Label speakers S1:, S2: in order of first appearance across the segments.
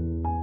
S1: Hello,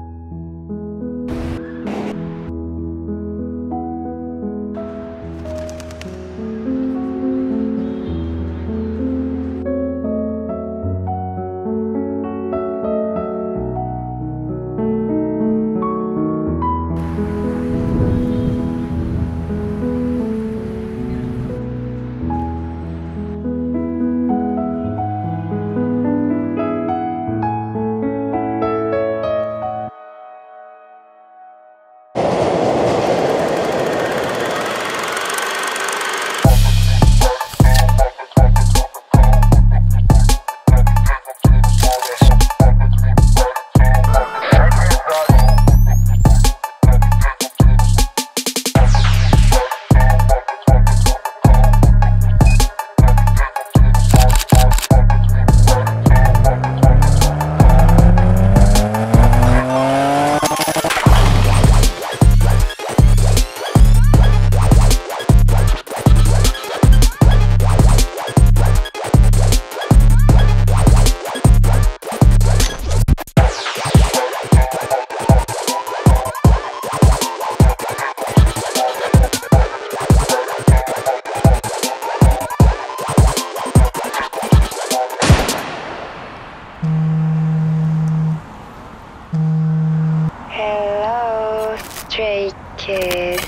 S1: kids.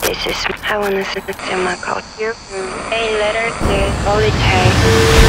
S1: This is I wanna send my call you. A letter to Holy Tay.